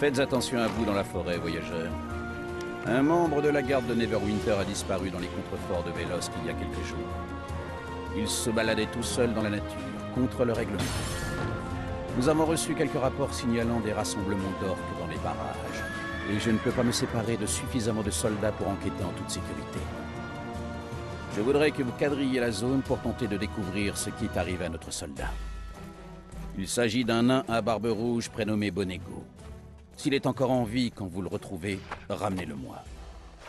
Faites attention à vous dans la forêt, voyageurs. Un membre de la garde de Neverwinter a disparu dans les contreforts de Velosk il y a quelques jours. Il se baladait tout seul dans la nature, contre le règlement. Nous avons reçu quelques rapports signalant des rassemblements d'orques dans les barrages, et je ne peux pas me séparer de suffisamment de soldats pour enquêter en toute sécurité. Je voudrais que vous quadrilliez la zone pour tenter de découvrir ce qui est arrivé à notre soldat. Il s'agit d'un nain à barbe rouge prénommé Bonego. S'il est encore en vie quand vous le retrouvez, ramenez-le-moi.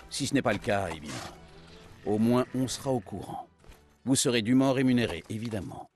Si ce n'est pas le cas, eh bien, au moins on sera au courant. Vous serez dûment rémunéré, évidemment.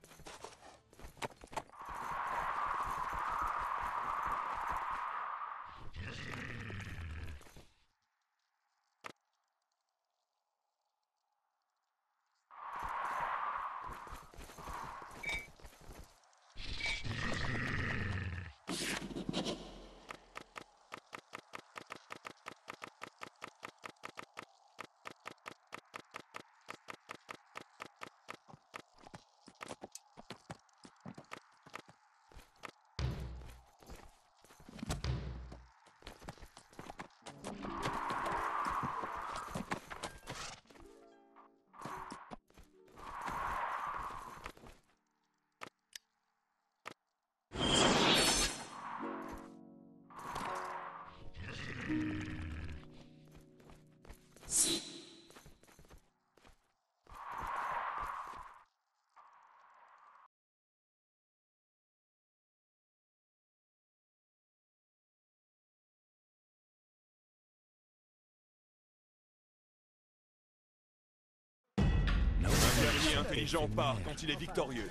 Intelligent part quand il est victorieux.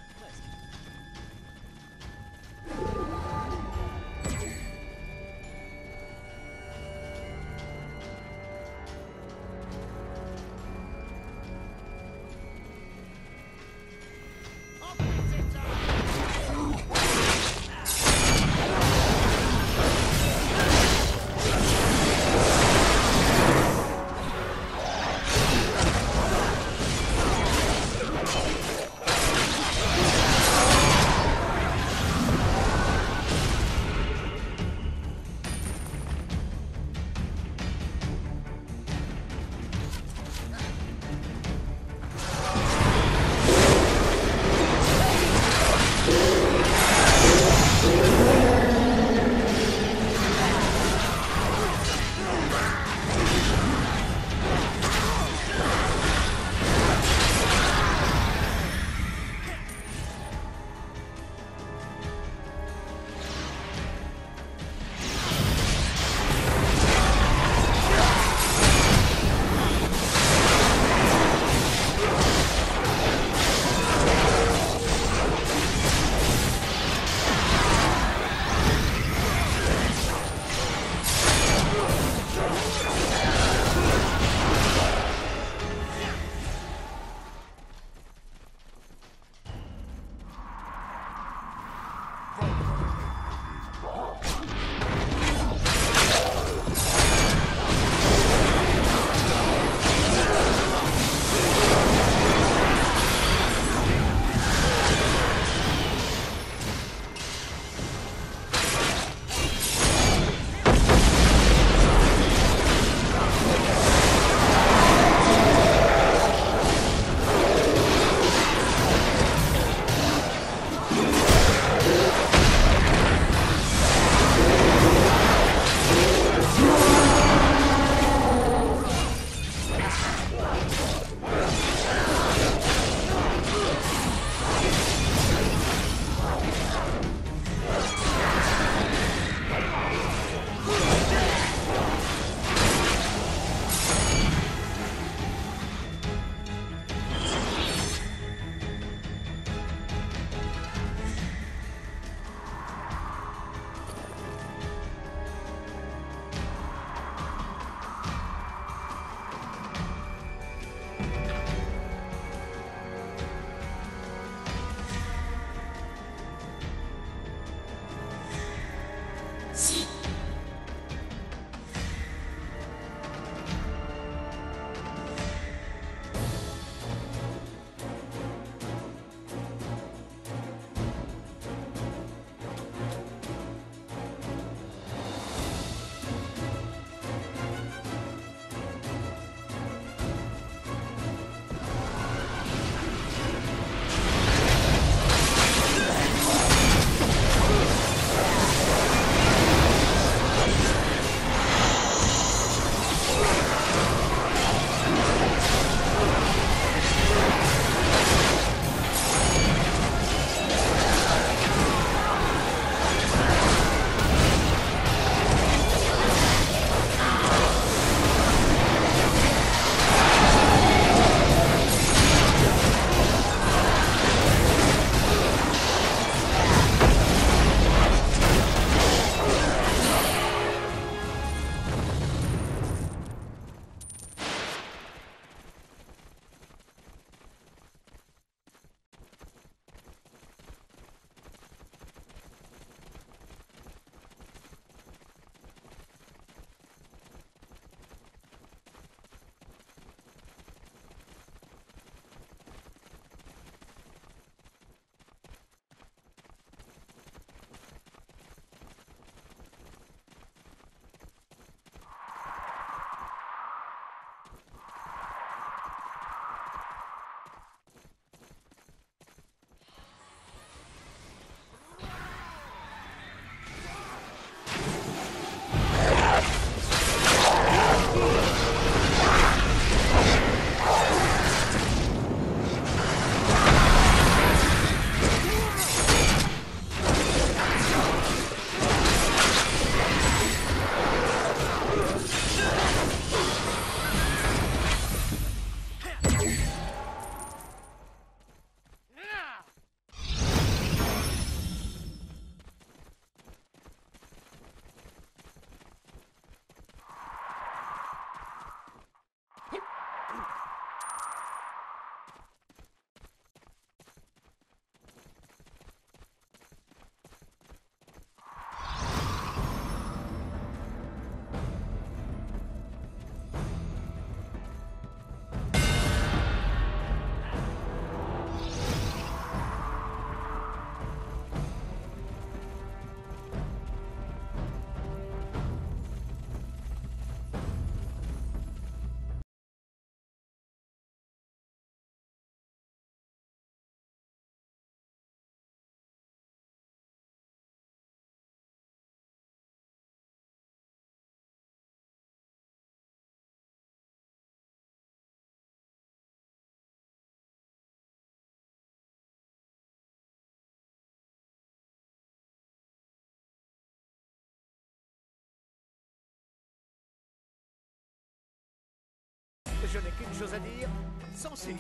Je n'ai qu'une chose à dire. Censure.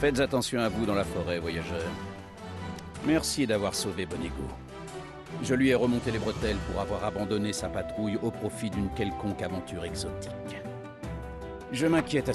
Faites attention à vous dans la forêt, voyageurs. Merci d'avoir sauvé Bonigo. Je lui ai remonté les bretelles pour avoir abandonné sa patrouille au profit d'une quelconque aventure exotique. Je m'inquiète à...